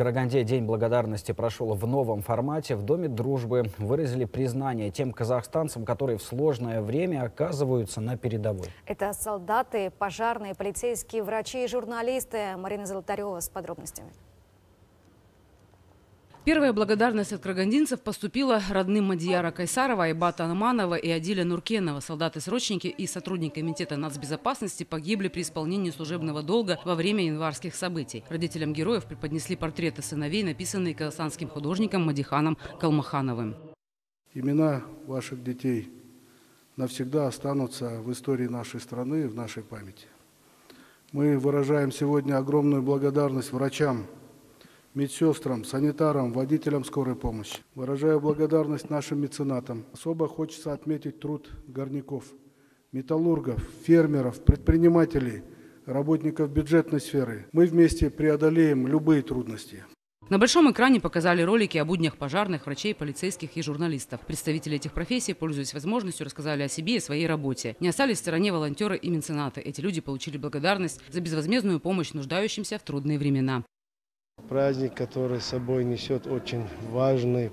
Караганде День благодарности прошел в новом формате. В Доме дружбы выразили признание тем казахстанцам, которые в сложное время оказываются на передовой. Это солдаты, пожарные, полицейские, врачи и журналисты. Марина Золотарева с подробностями. Первая благодарность от карагандинцев поступила родным Мадияра Кайсарова, Айбата Анманова и Адиля Нуркенова. Солдаты-срочники и сотрудники Комитета нацбезопасности погибли при исполнении служебного долга во время январских событий. Родителям героев преподнесли портреты сыновей, написанные казахстанским художником Мадиханом Калмахановым. Имена ваших детей навсегда останутся в истории нашей страны и в нашей памяти. Мы выражаем сегодня огромную благодарность врачам, медсестрам, санитарам, водителям скорой помощи. Выражаю благодарность нашим меценатам. Особо хочется отметить труд горняков, металлургов, фермеров, предпринимателей, работников бюджетной сферы. Мы вместе преодолеем любые трудности. На большом экране показали ролики о буднях пожарных, врачей, полицейских и журналистов. Представители этих профессий, пользуясь возможностью, рассказали о себе и своей работе. Не остались в стороне волонтеры и меценаты. Эти люди получили благодарность за безвозмездную помощь нуждающимся в трудные времена. Праздник, который собой несет очень важный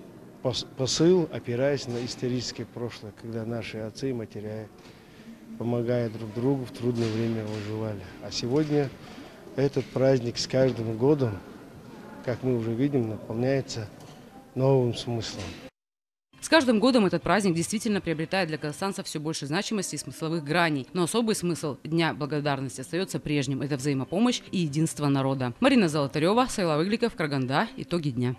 посыл, опираясь на историческое прошлое, когда наши отцы и матеря, помогая друг другу, в трудное время выживали. А сегодня этот праздник с каждым годом, как мы уже видим, наполняется новым смыслом. С каждым годом этот праздник действительно приобретает для казахстанцев все больше значимости и смысловых граней. Но особый смысл Дня благодарности остается прежним. Это взаимопомощь и единство народа. Марина Золотарева, Сайла Выгликов, Караганда. Итоги дня.